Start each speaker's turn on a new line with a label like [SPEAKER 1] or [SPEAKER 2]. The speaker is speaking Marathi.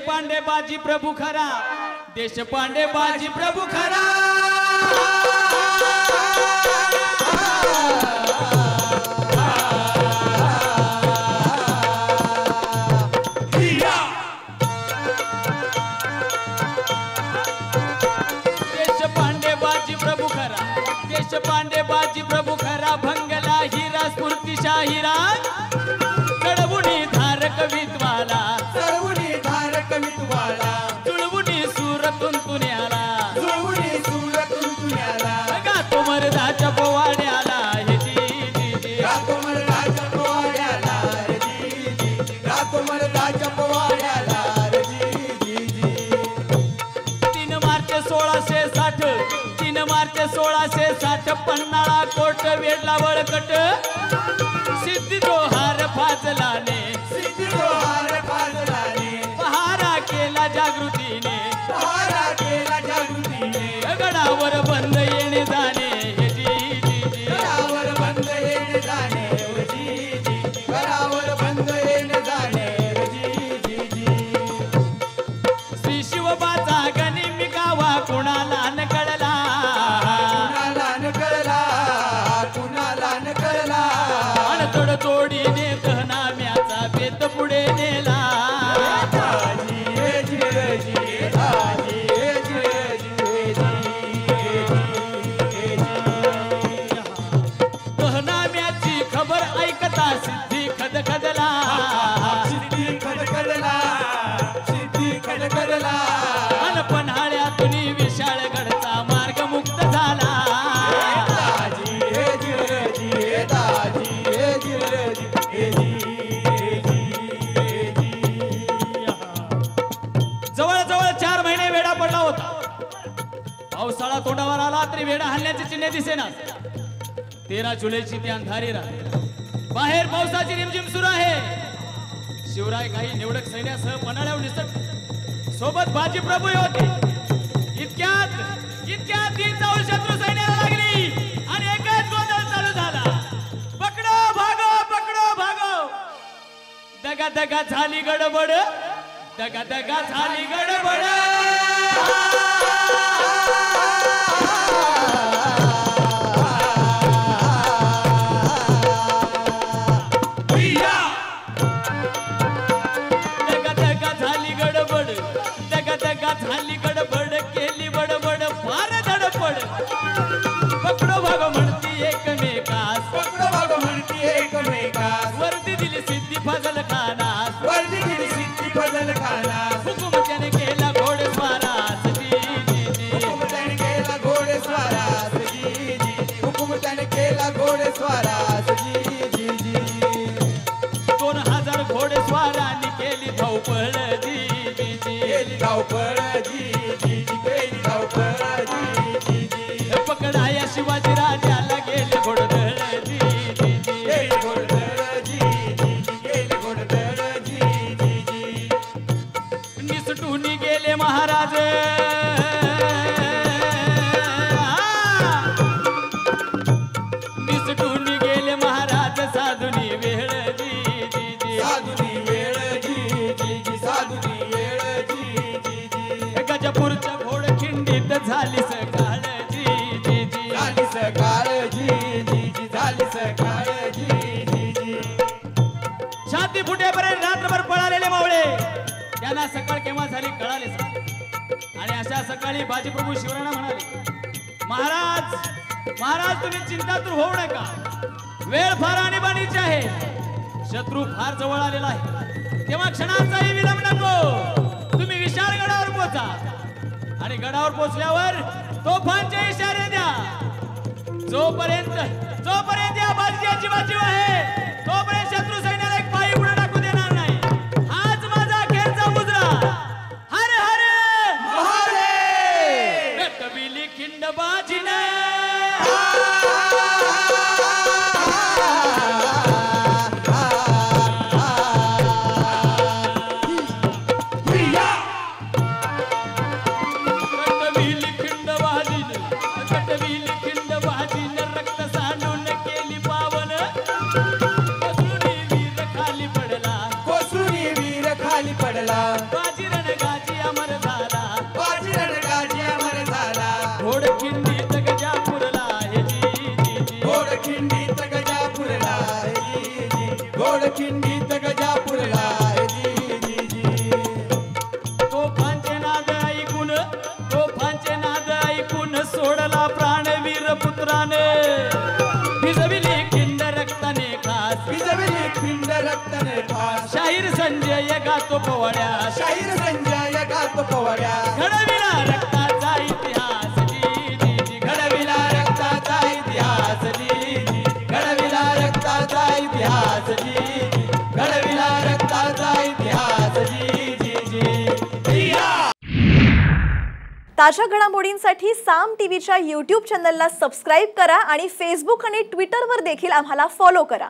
[SPEAKER 1] पांडे बाजी प्रभू खरा. देश पांडे बाजी प्रभू खरा. देश पांडे बाजी प्रभू खरा. देश पांडे बाजी प्रभू खरा. भंगला हिरा स्फूर्ती शाहिरा कडवुनी धार मार्च सोळाशे साठ पन्हाळा कोट वेडला बळकट पावसाळा तोंडावर आला तरी वेढा हल्ल्याचे चिन्ह दिसेना. तेरा जुलैची ती अंधारी रात. बाहेर पावसाची रिमझिम सुरू आहे. शिवराय काही निवडक सैन्यासह पन्हाळ्यावर दिसत सोबत बाजी प्रभू होते. इतक्यात इतक्यात तीन चावल शत्रू सैन्याला लागली. आणि एकच गोंधळ चालू झाला. पकडो भागो पकडो भागो. दगा दगा झाली गडबड. दगा दगा झाली गडबड. झाली गडबड केली बडबड फार धडपड. हजार केली धावपळ दिली
[SPEAKER 2] केली धावपळ. जी
[SPEAKER 1] गजपूरच्या घोड खिंडीत झाली सकाळ जी जी जी.
[SPEAKER 2] झाली सकाळ जी जी जी. झाली सकाळ जी जी जी.
[SPEAKER 1] छाती फुटेपर्यंत रात्रभर पळालेले मावळे. त्यांना सकाळ केव्हा झाली कळाले आणि अशा सकाळी बाजीप्रभू शिवराणा म्हणाले महाराज महाराज तुम्ही चिंतातूर होऊ नका. वेळ फार आणीबाणीची आहे. शत्रू फार जवळ आलेला आहे. तेव्हा क्षणाचाही विलंब नको. तुम्ही विशाळ गडावर पोचा. आणि गडावर पोचल्यावर तोफांचे इशारे द्या. जोपर्यंत जोपर्यंत या बाजूची बाजू आहे संजय गातो पोवाड्या. शाहीर संजय गातो
[SPEAKER 2] पोवाड्या.
[SPEAKER 1] घडविला रक्ताचा इतिहास
[SPEAKER 2] घडविला रक्ताचा इतिहास घडविला रक्ताचा इतिहास लिहिली घडविला रक्ताचा इतिहास
[SPEAKER 3] ताज्या घडामोडींसाठी साम टीव्हीच्या युट्यूब चॅनलला सबस्क्राईब करा आणि फेसबुक आणि ट्विटरवर देखील आम्हाला फॉलो करा.